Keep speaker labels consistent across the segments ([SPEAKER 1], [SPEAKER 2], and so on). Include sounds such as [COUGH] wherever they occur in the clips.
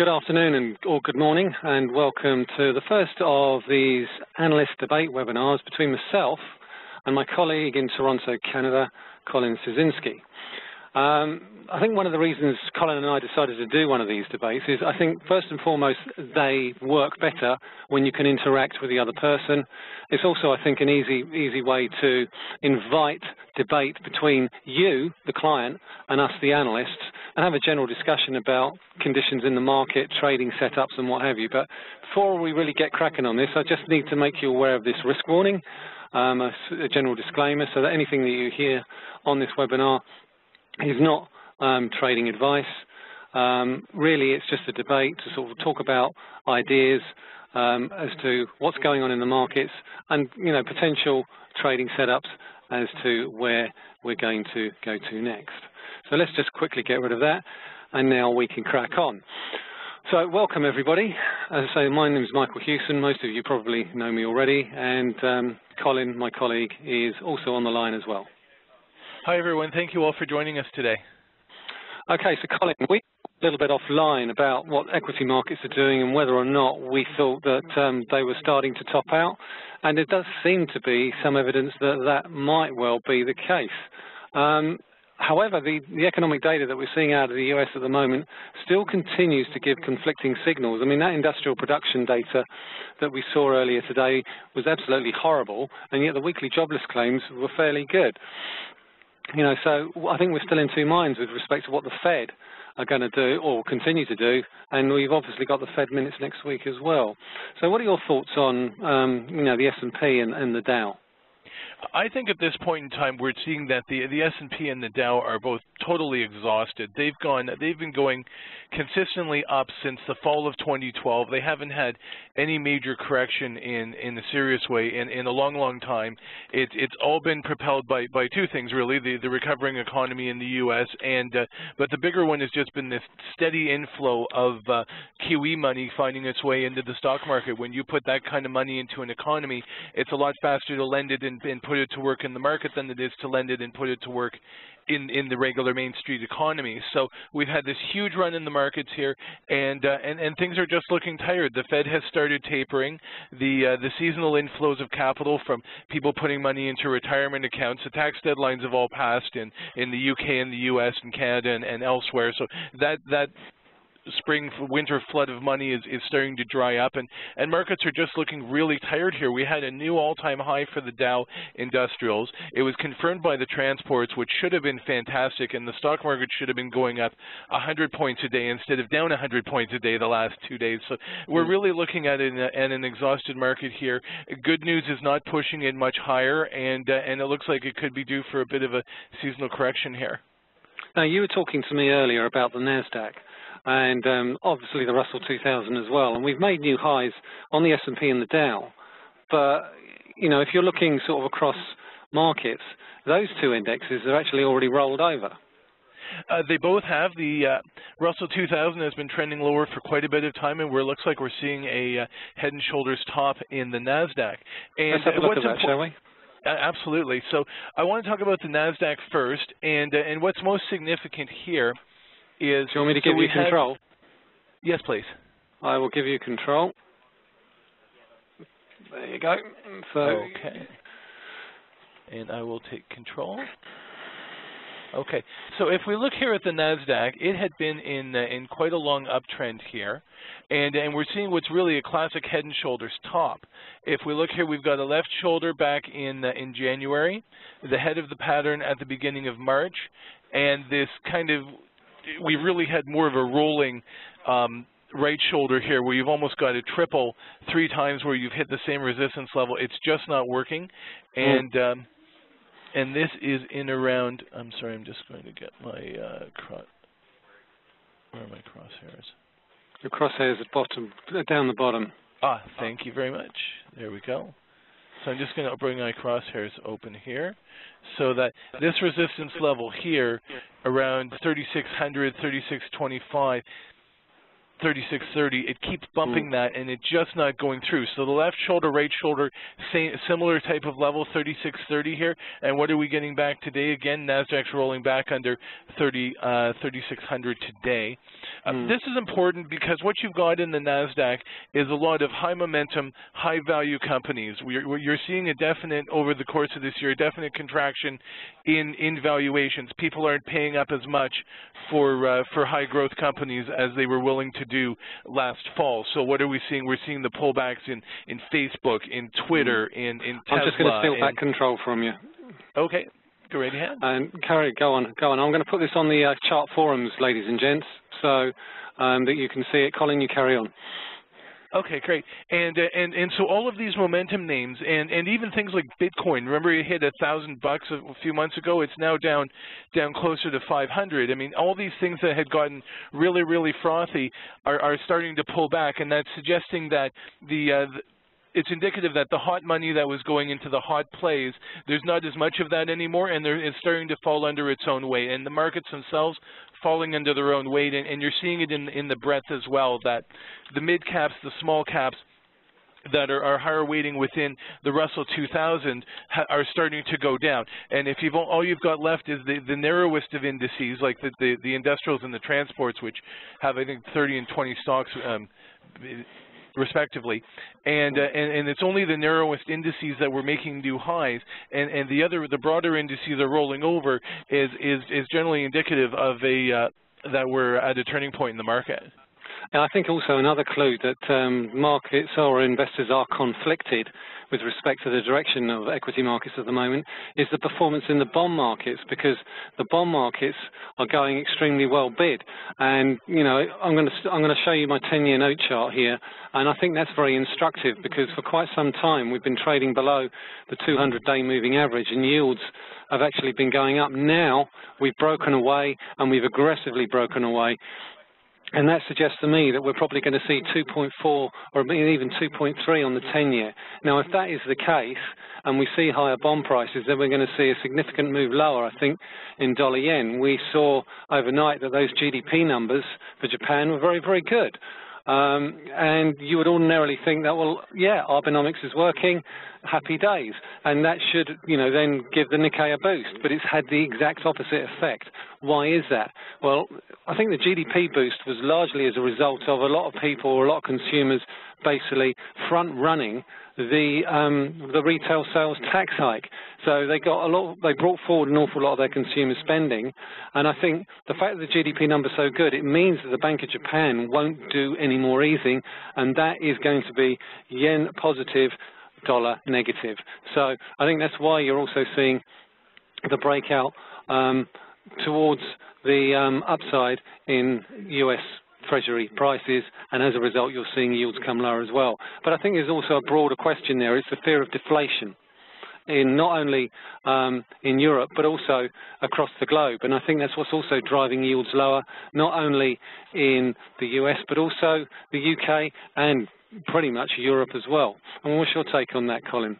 [SPEAKER 1] Good afternoon and or good morning and welcome to the first of these analyst debate webinars between myself and my colleague in Toronto, Canada, Colin Cieszynski. Um, I think one of the reasons Colin and I decided to do one of these debates is I think first and foremost they work better when you can interact with the other person. It's also I think an easy easy way to invite debate between you, the client, and us, the analysts, and have a general discussion about conditions in the market, trading setups and what have you. But before we really get cracking on this, I just need to make you aware of this risk warning, um, a, a general disclaimer, so that anything that you hear on this webinar is not um, trading advice. Um, really, it's just a debate to sort of talk about ideas um, as to what's going on in the markets and, you know, potential trading setups as to where we're going to go to next. So let's just quickly get rid of that, and now we can crack on. So welcome everybody. As I say, my name is Michael Hewson. Most of you probably know me already, and um, Colin, my colleague, is also on the line as well.
[SPEAKER 2] Hi everyone. Thank you all for joining us today.
[SPEAKER 1] Okay, so Colin, we a little bit offline about what equity markets are doing and whether or not we thought that um, they were starting to top out, and there does seem to be some evidence that that might well be the case. Um, however, the, the, economic data that we're seeing out of the US at the moment still continues to give conflicting signals. I mean, that industrial production data that we saw earlier today was absolutely horrible, and yet the weekly jobless claims were fairly good. You know, so I think we're still in two minds with respect to what the Fed are going to do or continue to do, and we've obviously got the Fed minutes next week as well. So, what are your thoughts on, um, you know, the S&P and, and the Dow?
[SPEAKER 2] I think at this point in time we're seeing that the the S&P and the Dow are both totally exhausted. They've gone they've been going consistently up since the fall of 2012. They haven't had any major correction in in a serious way in in a long long time. It, it's all been propelled by by two things really, the the recovering economy in the US and uh, but the bigger one has just been this steady inflow of uh, QE money finding its way into the stock market. When you put that kind of money into an economy, it's a lot faster to lend it and, and put it to work in the market than it is to lend it and put it to work in in the regular Main Street economy. So we've had this huge run in the markets here, and uh, and and things are just looking tired. The Fed has started tapering. The uh, the seasonal inflows of capital from people putting money into retirement accounts. The tax deadlines have all passed in in the UK and the US and Canada and, and elsewhere. So that that spring winter flood of money is, is starting to dry up and, and markets are just looking really tired here. We had a new all-time high for the Dow Industrials. It was confirmed by the transports, which should have been fantastic, and the stock market should have been going up 100 points a day instead of down 100 points a day the last two days. So we're hmm. really looking at an, at an exhausted market here. Good news is not pushing it much higher, and, uh, and it looks like it could be due for a bit of a seasonal correction here.
[SPEAKER 1] Now, you were talking to me earlier about the NASDAQ and um, obviously the Russell 2000 as well. And we've made new highs on the S&P and the Dow. But, you know, if you're looking sort of across markets, those two indexes are actually already rolled over.
[SPEAKER 2] Uh, they both have. The uh, Russell 2000 has been trending lower for quite a bit of time, and where it looks like we're seeing a uh, head and shoulders top in the NASDAQ.
[SPEAKER 1] And Let's have a look at that, shall we?
[SPEAKER 2] absolutely. So I want to talk about the NASDAQ first, and, uh, and what's most significant here is.
[SPEAKER 1] Do you want me to give
[SPEAKER 2] so
[SPEAKER 1] you control?
[SPEAKER 2] yes, please.
[SPEAKER 1] I will give you control. There you go. So
[SPEAKER 2] okay. And I will take control. Okay, so if we look here at the Nasdaq, it had been in uh, in quite a long uptrend here, and and we're seeing what's really a classic head and shoulders top. If we look here, we've got a left shoulder back in uh, in January, the head of the pattern at the beginning of March, and this kind of we really had more of a rolling um, right shoulder here where you've almost got a triple three times where you've hit the same resistance level. It's just not working. Hmm. And um, and this is in around, I'm sorry, I'm just going to get my, uh, where are my crosshairs?
[SPEAKER 1] Your crosshairs at bottom, down the bottom.
[SPEAKER 2] Ah, thank you very much. There we go. So I'm just going to bring my crosshairs open here so that this resistance level here around 3600, 3625 3630, it keeps bumping mm. that and it's just not going through. So the left shoulder, right shoulder, same, similar type of level, 3630 here. And what are we getting back today? Again, NASDAQ's rolling back under 30, uh, 3600 today. Uh, mm. This is important because what you've got in the NASDAQ is a lot of high momentum, high value companies. We're, you're seeing a definite, over the course of this year, a definite contraction in, in valuations. People aren't paying up as much for, uh, for high growth companies as they were willing to do last fall. So what are we seeing? We're seeing the pullbacks in, in Facebook, in Twitter, mm. in, in Tesla.
[SPEAKER 1] I'm just going to steal that control from you.
[SPEAKER 2] Okay. Go right ahead.
[SPEAKER 1] And carry, go on, go on. I'm going to put this on the uh, chart forums, ladies and gents, so um, that you can see it. Colin, you carry on.
[SPEAKER 2] Okay, great. And uh, and and so all of these momentum names, and and even things like Bitcoin. Remember, it hit a thousand bucks a few months ago. It's now down down closer to 500. I mean, all these things that had gotten really really frothy are are starting to pull back, and that's suggesting that the, uh, the it's indicative that the hot money that was going into the hot plays, there's not as much of that anymore, and it's starting to fall under its own weight. And the markets themselves falling under their own weight, and, and you're seeing it in, in the breadth as well, that the mid caps, the small caps, that are, are, higher weighting within the Russell 2000 are starting to go down. And if you've all you've got left is the, the narrowest of indices, like the, the, the industrials and the transports, which have I think 30 and 20 stocks um, respectively. And, uh, and, and it's only the narrowest indices that were making new highs, and and the other the broader indices are rolling over is is is generally indicative of a uh, that we're at a turning point in the market.
[SPEAKER 1] And I think also another clue that um, markets or investors are conflicted with respect to the direction of equity markets at the moment is the performance in the bond markets because the bond markets are going extremely well bid. And, you know, I'm going to, I'm going to show you my 10-year note chart here. And I think that's very instructive because for quite some time we've been trading below the 200-day moving average and yields have actually been going up. Now we've broken away and we've aggressively broken away and that suggests to me that we're probably going to see 2.4 or even 2.3 on the 10-year. Now, if that is the case, and we see higher bond prices, then we're going to see a significant move lower, I think, in dollar yen. We saw overnight that those GDP numbers for Japan were very, very good. Um, and you would ordinarily think that, well, yeah, Abenomics is working, happy days. And that should, you know, then give the Nikkei a boost. But it's had the exact opposite effect. Why is that? Well, I think the GDP boost was largely as a result of a lot of people or a lot of consumers basically front running the um, the retail sales tax hike. So they got a lot. They brought forward an awful lot of their consumer spending, and I think the fact that the GDP number is so good, it means that the Bank of Japan won't do any more easing, and that is going to be yen positive, dollar negative. So I think that's why you're also seeing the breakout um, towards the um, upside in U.S. Treasury prices, and as a result, you're seeing yields come lower as well. But I think there's also a broader question there. It's the fear of deflation in not only um, in Europe, but also across the globe. And I think that's what's also driving yields lower, not only in the US, but also the UK and pretty much Europe as well. And what's your take on that, Colin?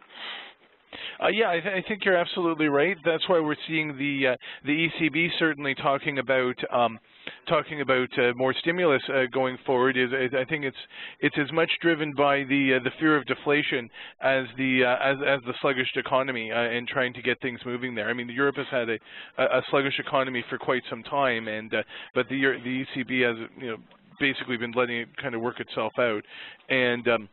[SPEAKER 2] Uh, yeah, I, th I, think you're absolutely right. That's why we're seeing the uh, the ECB certainly talking about um, talking about uh, more stimulus uh, going forward is I think it's it's as much driven by the uh, the fear of deflation as the uh, as as the sluggish economy uh, and trying to get things moving there. I mean, Europe has had a a sluggish economy for quite some time, and uh, but the the ECB has you know basically been letting it kind of work itself out, and um,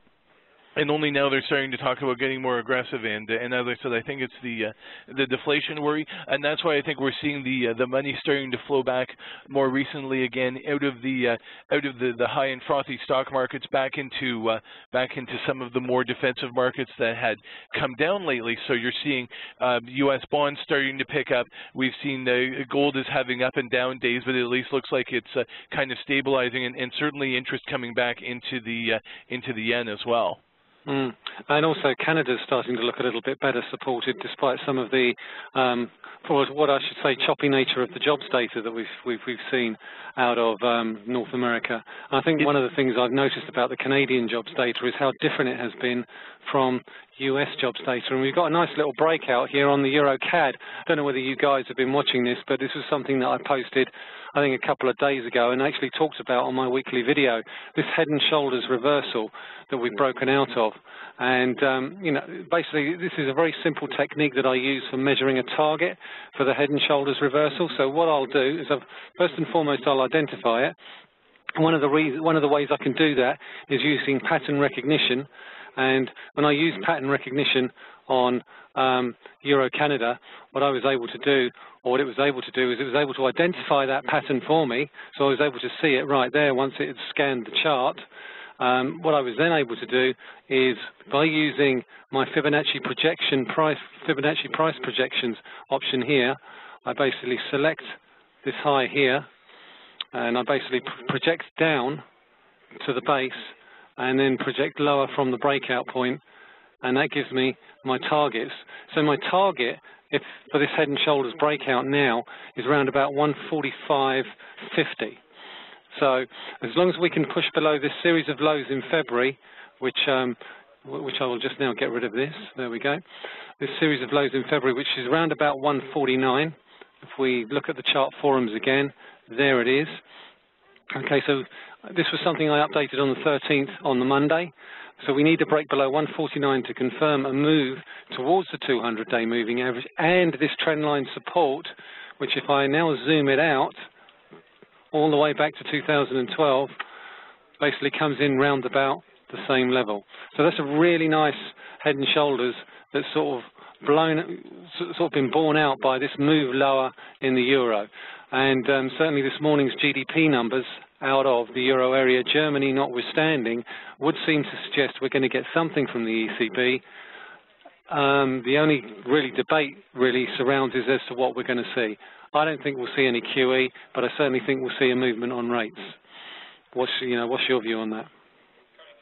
[SPEAKER 2] and only now they're starting to talk about getting more aggressive. And and as I said, I think it's the uh, the deflation worry, and that's why I think we're seeing the uh, the money starting to flow back more recently again out of the uh, out of the the high and frothy stock markets back into uh, back into some of the more defensive markets that had come down lately. So you're seeing U.S. Um, bonds starting to pick up. We've seen the gold is having up and down days, but it at least looks like it's uh, kind of stabilizing, and, and certainly interest coming back into the uh, into the yen as well.
[SPEAKER 1] Mm. And also Canada's starting to look a little bit better supported despite some of the, um, what I should say, choppy nature of the jobs data that we've, we've, we've seen out of um, North America. I think one of the things I've noticed about the Canadian jobs data is how different it has been from US jobs data, and we've got a nice little breakout here on the EuroCAD. I don't know whether you guys have been watching this, but this was something that I posted, I think, a couple of days ago, and actually talked about on my weekly video. This head and shoulders reversal that we've broken out of, and um, you know, basically, this is a very simple technique that I use for measuring a target for the head and shoulders reversal. So what I'll do is, I've, first and foremost, I'll identify it. One of the reasons, one of the ways I can do that is using pattern recognition and when I used pattern recognition on um, Euro Canada, what I was able to do, or what it was able to do, is it was able to identify that pattern for me. So I was able to see it right there once it had scanned the chart. Um, what I was then able to do is by using my Fibonacci projection price, Fibonacci price projections option here, I basically select this high here, and I basically project down to the base and then project lower from the breakout point, and that gives me my targets. So my target if for this head and shoulders breakout now is around about 145.50. So as long as we can push below this series of lows in February, which um, which I will just now get rid of this, there we go, this series of lows in February, which is around about 149. If we look at the chart forums again, there it is. Okay, so this was something I updated on the 13th on the Monday. So we need to break below 149 to confirm a move towards the 200-day moving average and this trend line support, which if I now zoom it out all the way back to 2012, basically comes in round about the same level. So that's a really nice head and shoulders that's sort of blown, sort of been borne out by this move lower in the euro. And um, certainly this morning's GDP numbers out of the euro area, Germany notwithstanding, would seem to suggest we're going to get something from the ECB. Um, the only really debate really surrounds is as to what we're going to see. I don't think we'll see any QE, but I certainly think we'll see a movement on rates. What's you know what's your view on that?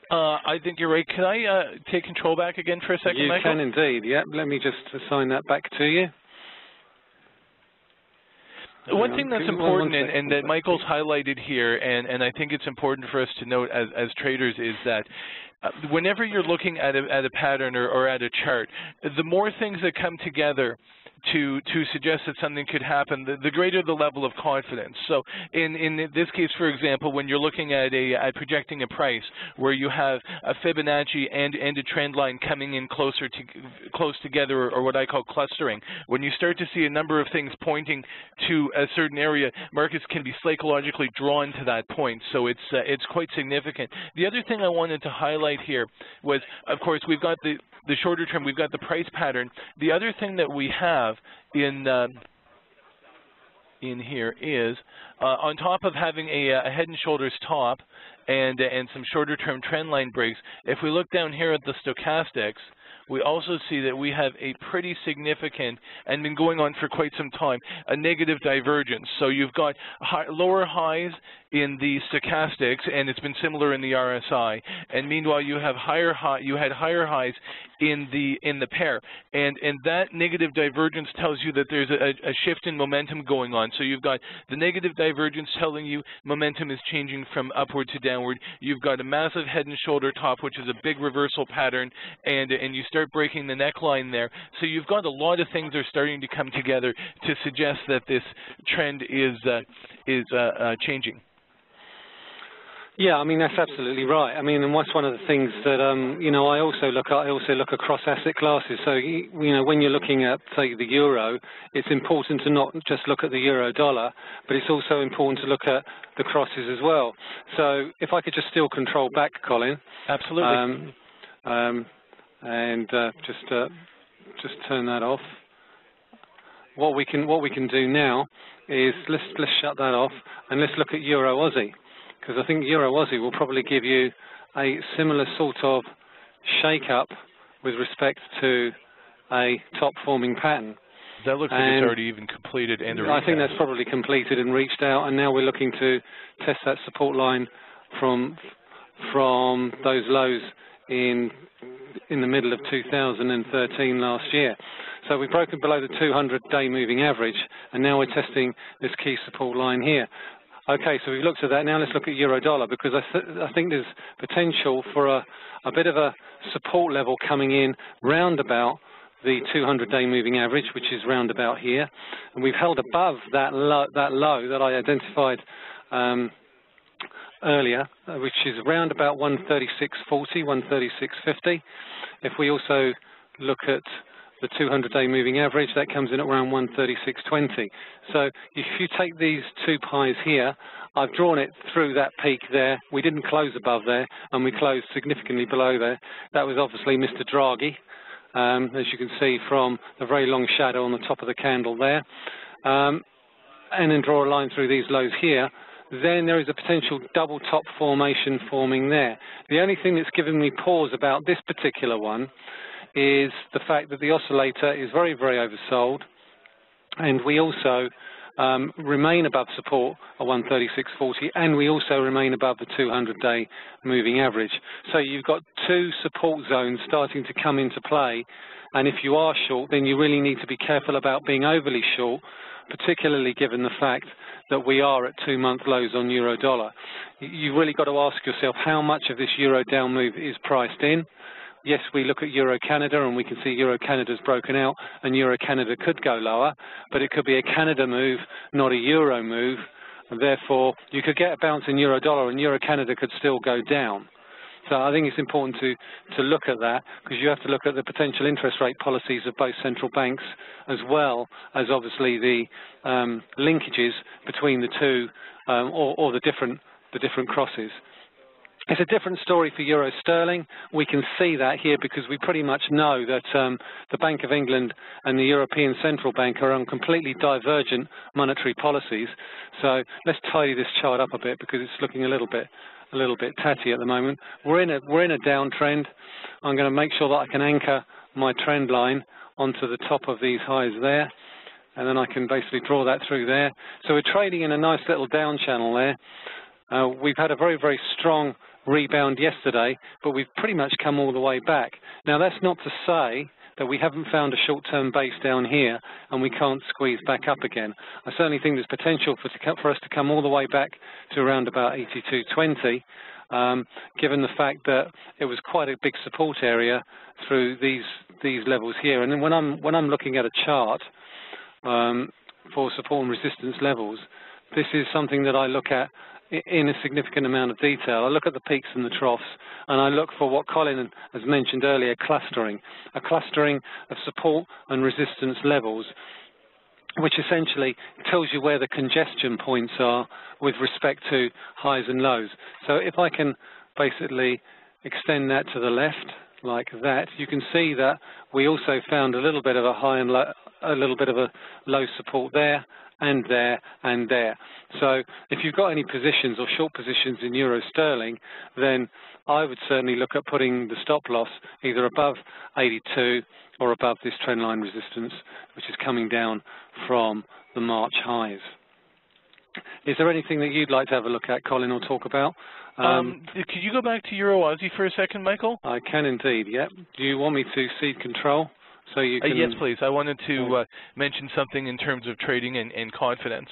[SPEAKER 2] Uh, I think you're right. Can I uh, take control back again for a second,
[SPEAKER 1] you
[SPEAKER 2] Michael?
[SPEAKER 1] can indeed. Yeah, let me just assign that back to you.
[SPEAKER 2] One thing that's important and, and, that Michael's highlighted here, and, and I think it's important for us to note as, as traders, is that uh, whenever you're looking at a, at a pattern or, or at a chart, the more things that come together to to suggest that something could happen, the, the, greater the level of confidence. So in in this case, for example, when you're looking at a at projecting a price where you have a Fibonacci and and a trend line coming in closer to close together, or, or what I call clustering, when you start to see a number of things pointing to a certain area, markets can be psychologically drawn to that point. So it's uh, it's quite significant. The other thing I wanted to highlight here was, of course, we've got the the shorter term, we've got the price pattern. The other thing that we have in uh, in here is uh, on top of having a, a, head and shoulders top and and some shorter term trend line breaks. If we look down here at the stochastics, we also see that we have a pretty significant, and been going on for quite some time, a negative divergence. So you've got high, lower highs in the stochastics, and it's been similar in the RSI. And meanwhile, you have higher high, you had higher highs in the in the pair, and and that negative divergence tells you that there's a, a shift in momentum going on. So you've got the negative divergence telling you momentum is changing from upward to downward. You've got a massive head and shoulder top, which is a big reversal pattern, and and you start breaking the neckline there. So you've got a lot of things are starting to come together to suggest that this trend is uh, is uh, uh, changing.
[SPEAKER 1] Yeah, I mean that's absolutely right. I mean, and that's one of the things that um, you know I also look at. I also look across asset classes. So you know, when you're looking at say the euro, it's important to not just look at the euro dollar, but it's also important to look at the crosses as well. So if I could just still control back, Colin.
[SPEAKER 2] Absolutely. Um,
[SPEAKER 1] um, and uh, just uh, just turn that off. What we can what we can do now is let's let's shut that off and let's look at Euro Aussie because I think Euro Aussie will probably give you a similar sort of shake-up with respect to a top-forming pattern.
[SPEAKER 2] That looks
[SPEAKER 1] and
[SPEAKER 2] like it's already even completed and
[SPEAKER 1] I think that's probably completed and reached out, and now we're looking to test that support line from from those lows in in the middle of 2013 last year. So we've broken below the 200-day moving average, and now we're testing this key support line here. Okay, so we've looked at that. Now let's look at euro dollar because I, th I think there's potential for a, a bit of a support level coming in round about the 200-day moving average, which is round about here. And we've held above that low that, low that I identified um, earlier, uh, which is round about 136.40, 136.50. If we also look at the 200-day moving average, that comes in at around 136.20. So if you take these two pies here, I've drawn it through that peak there. We didn't close above there, and we closed significantly below there. That was obviously Mr. Draghi, um, as you can see from the very long shadow on the top of the candle there. Um, and then draw a line through these lows here, then there is a potential double top formation forming there. The only thing that's given me pause about this particular one is the fact that the oscillator is very, very oversold, and we also um, remain above support at 136.40, and we also remain above the 200-day moving average. So you've got two support zones starting to come into play, and if you are short, then you really need to be careful about being overly short, particularly given the fact that we are at two-month lows on euro dollar. You've really got to ask yourself how much of this euro down move is priced in. Yes, we look at Euro Canada and we can see Euro Canada's broken out and Euro Canada could go lower, but it could be a Canada move, not a Euro move. And therefore, you could get a bounce in Euro dollar and Euro Canada could still go down. So I think it's important to, to look at that because you have to look at the potential interest rate policies of both central banks as well as obviously the um, linkages between the two um, or, or the different the different crosses. It's a different story for euro sterling. We can see that here because we pretty much know that um, the Bank of England and the European Central Bank are on completely divergent monetary policies. So let's tidy this chart up a bit because it's looking a little bit a little bit tatty at the moment. We're in a we're in a downtrend. I'm going to make sure that I can anchor my trend line onto the top of these highs there, and then I can basically draw that through there. So we're trading in a nice little down channel there. Uh, we've had a very very strong rebound yesterday, but we've pretty much come all the way back. Now that's not to say that we haven't found a short-term base down here and we can't squeeze back up again. I certainly think there's potential for, to, for us to come all the way back to around about 82.20, um, given the fact that it was quite a big support area through these these levels here. And then when I'm when I'm looking at a chart um, for support and resistance levels, this is something that I look at in a significant amount of detail. I look at the peaks and the troughs, and I look for what Colin has mentioned earlier, clustering, a clustering of support and resistance levels, which essentially tells you where the congestion points are with respect to highs and lows. So if I can basically extend that to the left like that, you can see that we also found a little bit of a high and low, a little bit of a low support there, and there and there. So if you've got any positions or short positions in euro sterling, then I would certainly look at putting the stop loss either above 82 or above this trendline resistance, which is coming down from the March highs. Is there anything that you'd like to have a look at, Colin, or talk about?
[SPEAKER 2] Um, um, could you go back to Euro Aussie for a second, Michael?
[SPEAKER 1] I can indeed, yep. Do you want me to cede control? So you can...
[SPEAKER 2] uh, yes, please. I wanted to uh, mention something in terms of trading and, and confidence.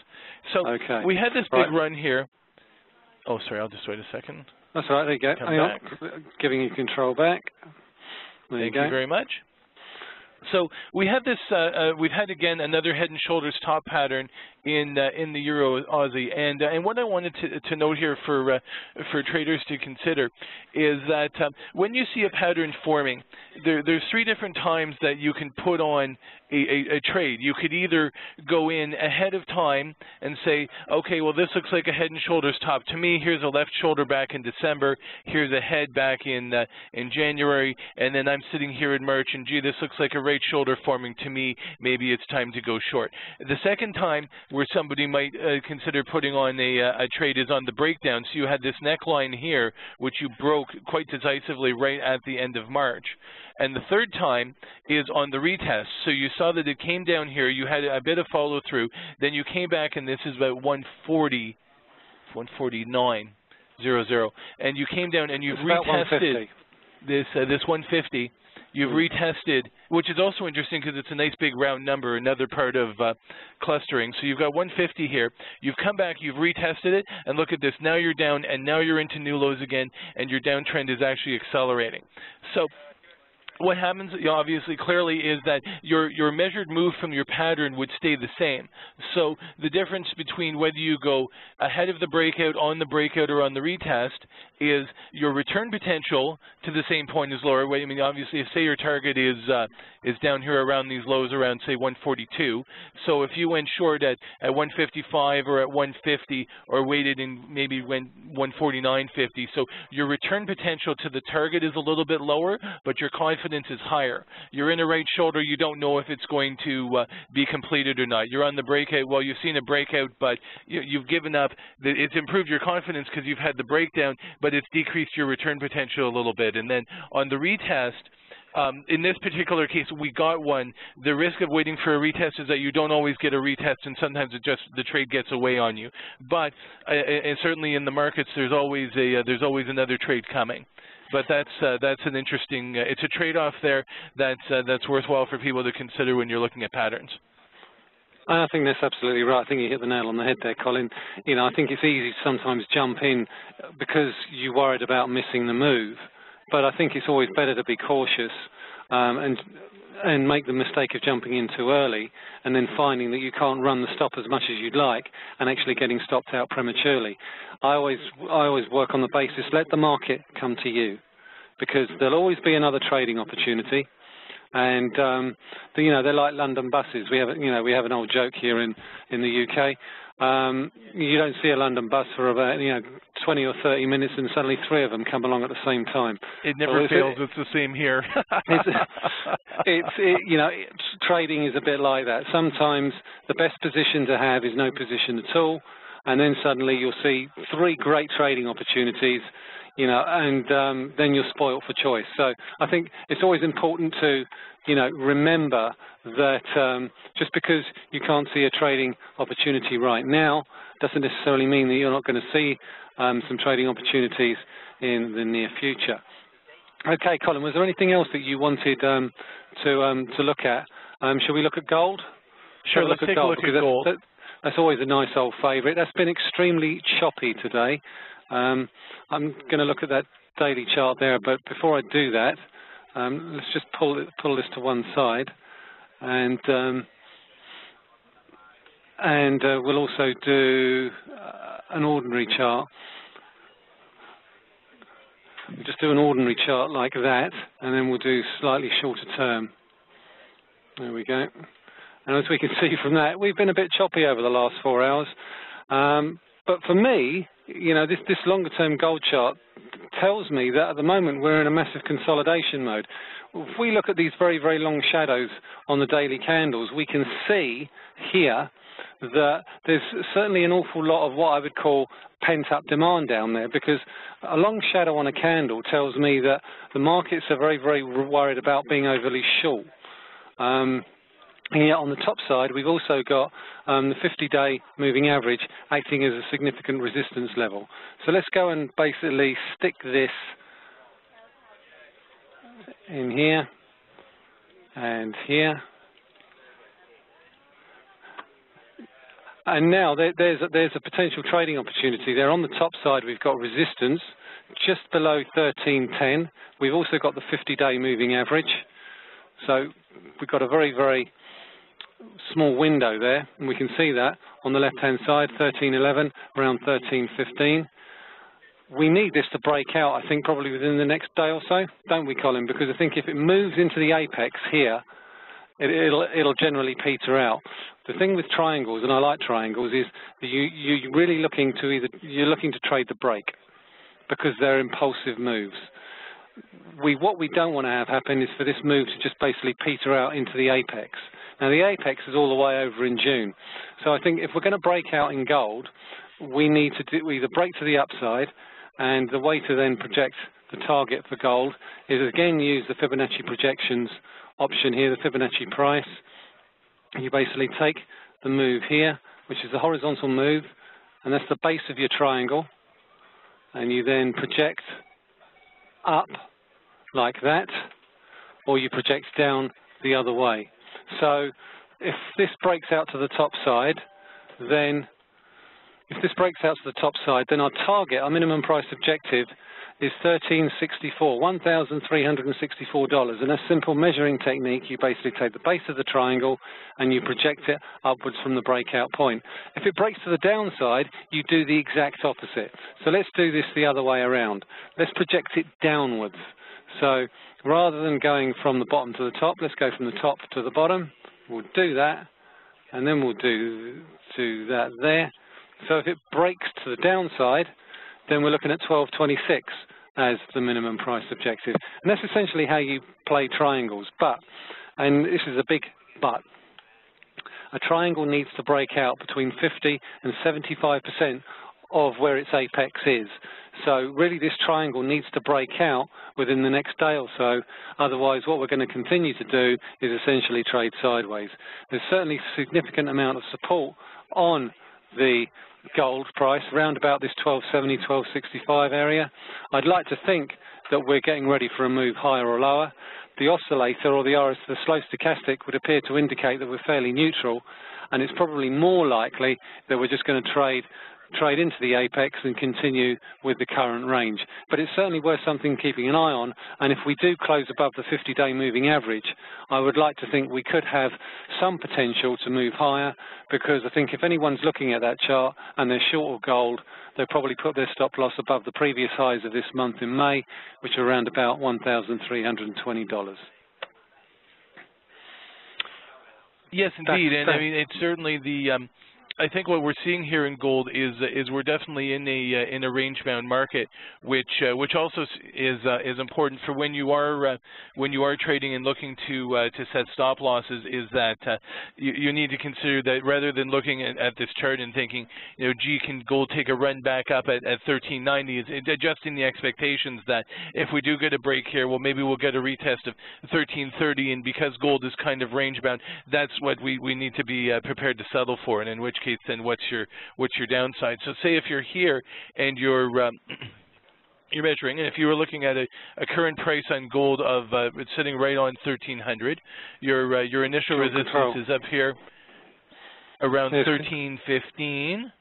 [SPEAKER 2] So
[SPEAKER 1] okay.
[SPEAKER 2] we had this big right. run here. Oh, sorry. I'll just wait a second.
[SPEAKER 1] That's all right. There you go.
[SPEAKER 2] Come Hang back.
[SPEAKER 1] On. Giving you control back. There
[SPEAKER 2] Thank
[SPEAKER 1] you,
[SPEAKER 2] you very much. So we had this. Uh, uh, we've had again another head and shoulders top pattern in uh, in the euro Aussie. And uh, and what I wanted to, to note here for uh, for traders to consider is that um, when you see a pattern forming, there, there's three different times that you can put on a, a, a, trade. You could either go in ahead of time and say, okay, well this looks like a head and shoulders top to me. Here's a left shoulder back in December. Here's a head back in uh, in January, and then I'm sitting here in March, and gee, this looks like a right shoulder forming to me. Maybe it's time to go short. The second time where somebody might uh, consider putting on a, uh, a trade is on the breakdown. So you had this neckline here, which you broke quite decisively right at the end of March. And the third time is on the retest. So you saw that it came down here, you had a bit of follow through, then you came back and this is about 140, 149, 00. And you came down and you've
[SPEAKER 1] it's
[SPEAKER 2] retested this uh, this 150 you've retested, which is also interesting because it's a nice big round number, another part of uh, clustering. So you've got 150 here. You've come back, you've retested it, and look at this. Now you're down, and now you're into new lows again, and your downtrend is actually accelerating. So what happens obviously clearly is that your your measured move from your pattern would stay the same. So the difference between whether you go ahead of the breakout, on the breakout, or on the retest is your return potential to the same point is lower. I mean, obviously, if say your target is uh, is down here around these lows around say 142, so if you went short at at 155 or at 150 or waited and maybe went 149.50, so your return potential to the target is a little bit lower, but your confidence is higher. You're in a right shoulder, you don't know if it's going to uh, be completed or not. You're on the breakout, well, you've seen a breakout, but you, have given up. It's improved your confidence because you've had the breakdown, but it's decreased your return potential a little bit. And then on the retest, um, in this particular case, we got one. The risk of waiting for a retest is that you don't always get a retest, and sometimes it just the trade gets away on you. But uh, and certainly in the markets, there's always a uh, there's always another trade coming but that's uh, that's an interesting. Uh, it's a trade-off there that's uh, that's worthwhile for people to consider when you're looking at patterns.
[SPEAKER 1] I think that's absolutely right. I think you hit the nail on the head there, Colin. You know, I think it's easy to sometimes jump in because you're worried about missing the move, but I think it's always better to be cautious um, and and make the mistake of jumping in too early and then finding that you can't run the stop as much as you'd like and actually getting stopped out prematurely. I always I always work on the basis let the market come to you because there'll always be another trading opportunity and um, you know they're like London buses. We have you know we have an old joke here in in the UK. Um, you don't see a London bus for about you know 20 or 30 minutes, and suddenly three of them come along at the same time.
[SPEAKER 2] It never so fails. It, it's the same here. [LAUGHS]
[SPEAKER 1] it's, it's it, you know it's, trading is a bit like that. Sometimes the best position to have is no position at all, and then suddenly you'll see three great trading opportunities you know, and um, then you're spoilt for choice. So I think it's always important to, you know, remember that um, just because you can't see a trading opportunity right now doesn't necessarily mean that you're not going to see um, some trading opportunities in the near future. Okay, Colin, was there anything else that you wanted um, to um, to look at? Um, shall we look at gold?
[SPEAKER 2] Sure, let's take gold, a look at gold.
[SPEAKER 1] That's, that's always a nice old favourite. That's been extremely choppy today. Um, I'm going to look at that daily chart there, but before I do that, um, let's just pull it, pull this to one side, and um, and uh, we'll also do uh, an ordinary chart. We'll just do an ordinary chart like that, and then we'll do slightly shorter term. There we go. And as we can [LAUGHS] see from that, we've been a bit choppy over the last four hours. Um, but for me, you know, this, this longer term gold chart tells me that at the moment we're in a massive consolidation mode. If we look at these very, very long shadows on the daily candles, we can see here that there's certainly an awful lot of what I would call pent-up demand down there because a long shadow on a candle tells me that the markets are very, very worried about being overly short. Um, and on the top side, we've also got um, the 50-day moving average acting as a significant resistance level. So let's go and basically stick this in here and here. And now there, there's, a, there's a potential trading opportunity there. On the top side, we've got resistance just below 1310. We've also got the 50-day moving average. So we've got a very, very small window there, and we can see that on the left-hand side, 1311, around 1315. We need this to break out, I think, probably within the next day or so, don't we, Colin? Because I think if it moves into the apex here, it, will it'll generally peter out. The thing with triangles, and I like triangles, is you, you're really looking to either you're looking to trade the break because they're impulsive moves. We what we don't want to have happen is for this move to just basically peter out into the apex. Now the apex is all the way over in June. So I think if we're going to break out in gold, we need to do, either break to the upside, and the way to then project the target for gold is again use the Fibonacci projections option here, the Fibonacci price. You basically take the move here, which is the horizontal move, and that's the base of your triangle, and you then project up like that or you project down the other way. So if this breaks out to the top side, then if this breaks out to the top side, then our target, our minimum price objective, is 1364, $1,364. In a simple measuring technique, you basically take the base of the triangle and you project it upwards from the breakout point. If it breaks to the downside, you do the exact opposite. So let's do this the other way around. Let's project it downwards. So rather than going from the bottom to the top, let's go from the top to the bottom. We'll do that, and then we'll do, do that there. So if it breaks to the downside, then we're looking at 1226 as the minimum price objective. And that's essentially how you play triangles. But, and this is a big but, a triangle needs to break out between 50 and 75% of where its apex is. So really this triangle needs to break out within the next day or so. Otherwise what we're going to continue to do is essentially trade sideways. There's certainly a significant amount of support on the gold price around about this 1270, 1265 area. I'd like to think that we're getting ready for a move higher or lower. The oscillator or the RS, the slow stochastic would appear to indicate that we're fairly neutral and it's probably more likely that we're just going to trade trade into the apex and continue with the current range. But it's certainly worth something keeping an eye on, and if we do close above the 50-day moving average, I would like to think we could have some potential to move higher, because I think if anyone's looking at that chart and they're short of gold, they'll probably put their stop loss above the previous highs of this month in May, which are around about $1,320.
[SPEAKER 2] Yes, indeed, and I mean it's certainly the um, I think what we're seeing here in gold is is we're definitely in a uh, in a range bound market, which uh, which also is uh, is important for when you are uh, when you are trading and looking to uh, to set stop losses. Is that uh, you, you, need to consider that rather than looking at, at, this chart and thinking, you know, gee, can gold take a run back up at, at 1390? Is adjusting the expectations that if we do get a break here, well, maybe we'll get a retest of 1330, and because gold is kind of range bound, that's what we we need to be prepared to settle for, and in which case then what's your what's your downside. So say if you're here and you're um, [CLEARS THROAT] you're measuring, and if you were looking at a, a current price on gold of uh, it's sitting right on 1300, your uh, your initial resistance control. is up here around 1315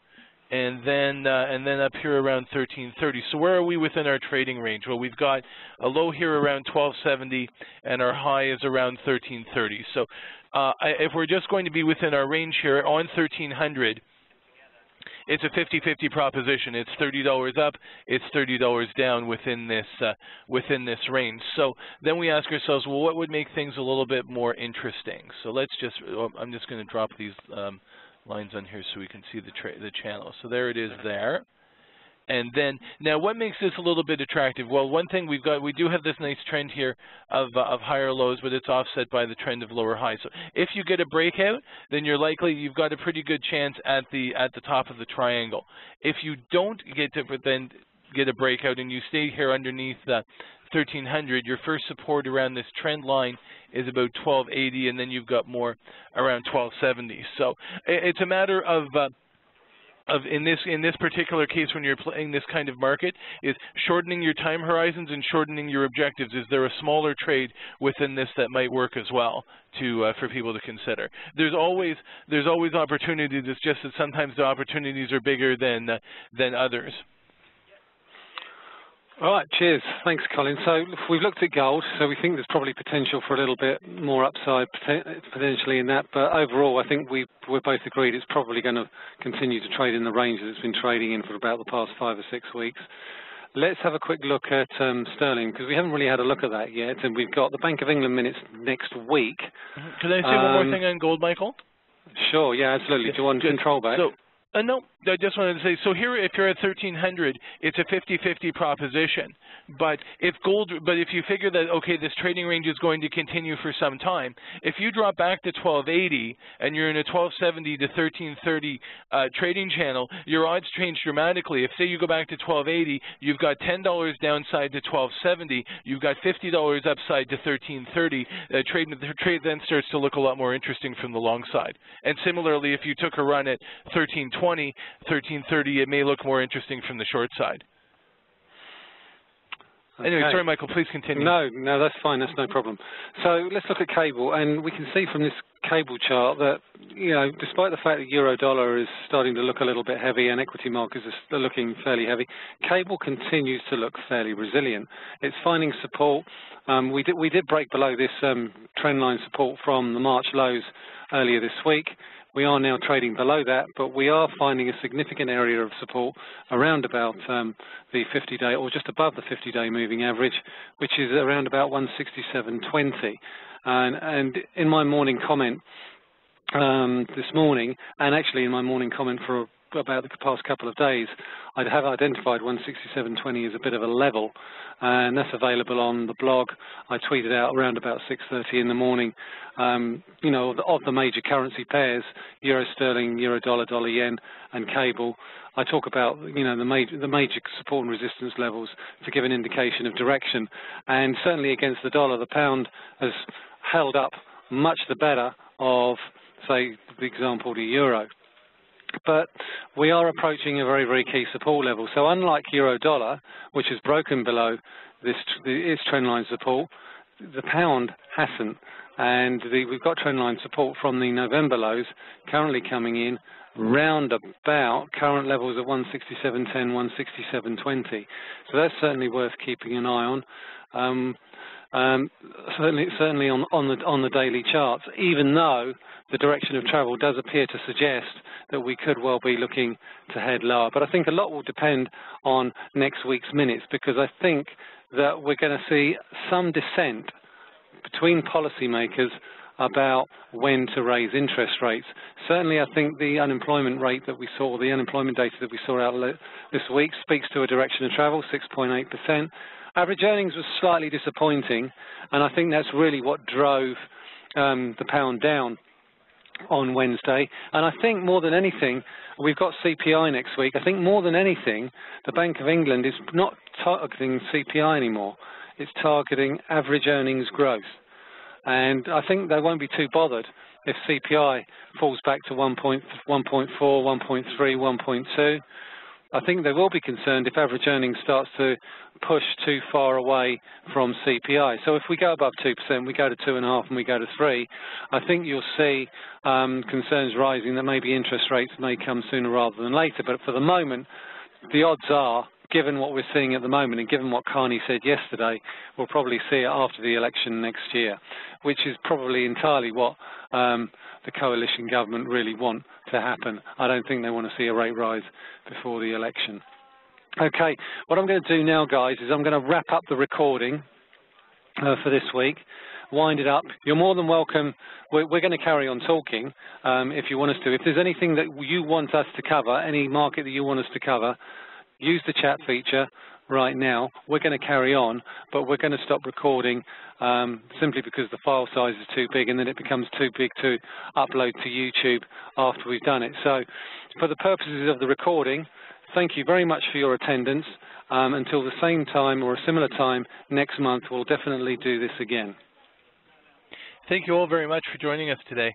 [SPEAKER 2] and then uh, and then up here around 1330. So where are we within our trading range? Well, we've got a low here around 1270, and our high is around 1330. So uh, if we're just going to be within our range here on 1300, it's a 50-50 proposition. It's $30 up, it's $30 down within this uh, within this range. So then we ask ourselves, well, what would make things a little bit more interesting? So let's just, I'm just going to drop these um, lines on here so we can see the the channel. So there it is there. And then, now what makes this a little bit attractive? Well, one thing we've got, we do have this nice trend here of, uh, of higher lows, but it's offset by the trend of lower highs. So if you get a breakout, then you're likely, you've got a pretty good chance at the, at the top of the triangle. If you don't get to then get a breakout and you stay here underneath the 1300, your first support around this trend line is about 1280, and then you've got more around 1270. So it's a matter of uh, of in this in this particular case when you're playing this kind of market is shortening your time horizons and shortening your objectives. Is there a smaller trade within this that might work as well to uh, for people to consider? There's always there's always opportunities. It's just that sometimes the opportunities are bigger than uh, than others.
[SPEAKER 1] All right, cheers. Thanks, Colin. So we've looked at gold, so we think there's probably potential for a little bit more upside potentially in that. But overall, I think we we're both agreed it's probably going to continue to trade in the range that it's been trading in for about the past five or six weeks. Let's have a quick look at um, sterling because we haven't really had a look at that yet, and we've got the Bank of England minutes next week.
[SPEAKER 2] Can I say um, one more um, thing on gold, Michael?
[SPEAKER 1] Sure. Yeah, absolutely. Do you want control back?
[SPEAKER 2] So uh, no, I just wanted to say, so here if you're at 1300, it's a 50-50 proposition. But if gold, but if you figure that, okay, this trading range is going to continue for some time, if you drop back to 1280 and you're in a 1270 to 1330 uh, trading channel, your odds change dramatically. If say you go back to 1280, you've got $10 downside to 1270, you've got $50 upside to 1330, uh, trade, the trade then starts to look a lot more interesting from the long side. And similarly, if you took a run at 1320, 1330, it may look more interesting from the short side. Okay. Anyway, sorry, Michael, please continue.
[SPEAKER 1] No, no, that's fine. That's no problem. So let's look at cable, and we can see from this cable chart that, you know, despite the fact that euro dollar is starting to look a little bit heavy and equity markets are looking fairly heavy, cable continues to look fairly resilient. It's finding support. Um, we did we did break below this um, trend line support from the March lows earlier this week. We are now trading below that, but we are finding a significant area of support around about um, the 50-day or just above the 50-day moving average, which is around about 167.20. And, and in my morning comment um, this morning, and actually in my morning comment for about the past couple of days, I'd have identified 167.20 as a bit of a level, and that's available on the blog. I tweeted out around about 6.30 in the morning, um, you know, of the, of the major currency pairs, euro sterling, euro dollar, dollar yen, and cable. I talk about, you know, the major, the major support and resistance levels to give an indication of direction. And certainly against the dollar, the pound has held up much the better of, say, the example, the euro but we are approaching a very, very key support level. So unlike euro dollar, which has broken below this its trendline support, the pound hasn't. And the, we've got trendline support from the November lows currently coming in round about current levels of 167.10, 167.20. So that's certainly worth keeping an eye on. Um, um, certainly, certainly on, on, the on the daily charts, even though the direction of travel does appear to suggest that we could well be looking to head lower. But I think a lot will depend on next week's minutes because I think that we're going to see some dissent between policymakers about when to raise interest rates. Certainly, I think the unemployment rate that we saw, the unemployment data that we saw out this week speaks to a direction of travel, 6.8%. Average earnings was slightly disappointing, and I think that's really what drove um, the pound down on Wednesday. And I think more than anything, we've got CPI next week. I think more than anything, the Bank of England is not targeting CPI anymore. It's targeting average earnings growth. And I think they won't be too bothered if CPI falls back to 1.4, 1.3, 1.2. I think they will be concerned if average earnings starts to push too far away from CPI. So if we go above 2%, we go to 2.5 and we go to 3 I think you'll see um, concerns rising that maybe interest rates may come sooner rather than later. But for the moment, the odds are, given what we're seeing at the moment and given what Carney said yesterday, we'll probably see it after the election next year, which is probably entirely what um, the coalition government really want to happen. I don't think they want to see a rate rise before the election. Okay, what I'm going to do now, guys, is I'm going to wrap up the recording uh, for this week wind it up. You're more than welcome. We're, we're, going to carry on talking um, if you want us to. If there's anything that you want us to cover, any market that you want us to cover, use the chat feature right now. We're going to carry on, but we're going to stop recording um, simply because the file size is too big and then it becomes too big to upload to YouTube after we've done it. So for the purposes of the recording, thank you very much for your attendance. Um, until the same time or a similar time next month, we'll definitely do this again.
[SPEAKER 2] Thank you all very much for joining us today.